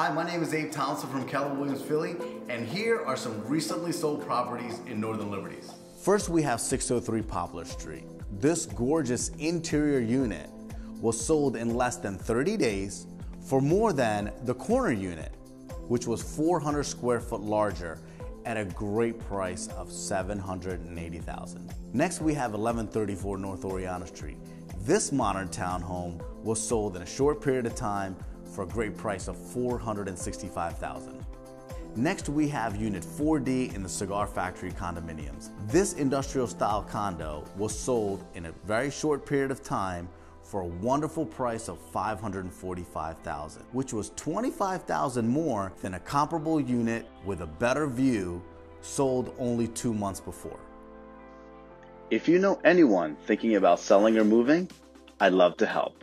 Hi, my name is Abe Thomson from Keller Williams Philly, and here are some recently sold properties in Northern Liberties. First, we have 603 Poplar Street. This gorgeous interior unit was sold in less than 30 days for more than the corner unit, which was 400 square foot larger at a great price of 780,000. Next, we have 1134 North Orianna Street. This modern townhome was sold in a short period of time for a great price of 465,000. Next, we have Unit 4D in the Cigar Factory condominiums. This industrial style condo was sold in a very short period of time for a wonderful price of 545,000, which was 25,000 more than a comparable unit with a better view sold only two months before. If you know anyone thinking about selling or moving, I'd love to help.